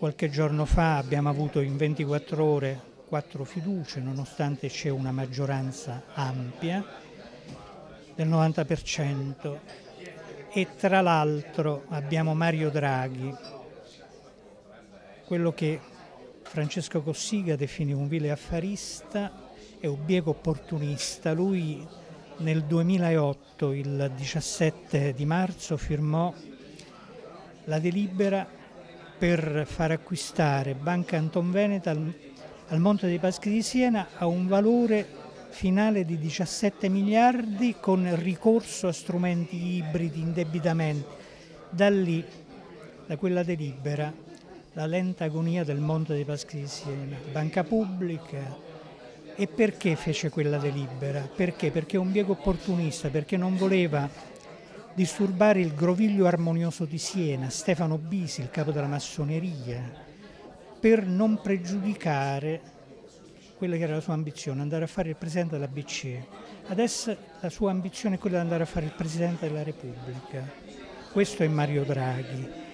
Qualche giorno fa abbiamo avuto in 24 ore quattro fiducie, nonostante c'è una maggioranza ampia del 90% e tra l'altro abbiamo Mario Draghi, quello che Francesco Cossiga definì un vile affarista e un bieco opportunista. Lui nel 2008, il 17 di marzo, firmò la delibera per far acquistare Banca Anton Veneta al, al Monte dei Paschi di Siena a un valore finale di 17 miliardi con ricorso a strumenti ibridi, indebitamenti. Da lì, da quella delibera, la lenta agonia del Monte dei Paschi di Siena, banca pubblica. E perché fece quella delibera? Perché? Perché è un biego opportunista, perché non voleva disturbare il groviglio armonioso di Siena, Stefano Bisi, il capo della massoneria, per non pregiudicare quella che era la sua ambizione, andare a fare il presidente della BCE. Adesso la sua ambizione è quella di andare a fare il presidente della Repubblica. Questo è Mario Draghi.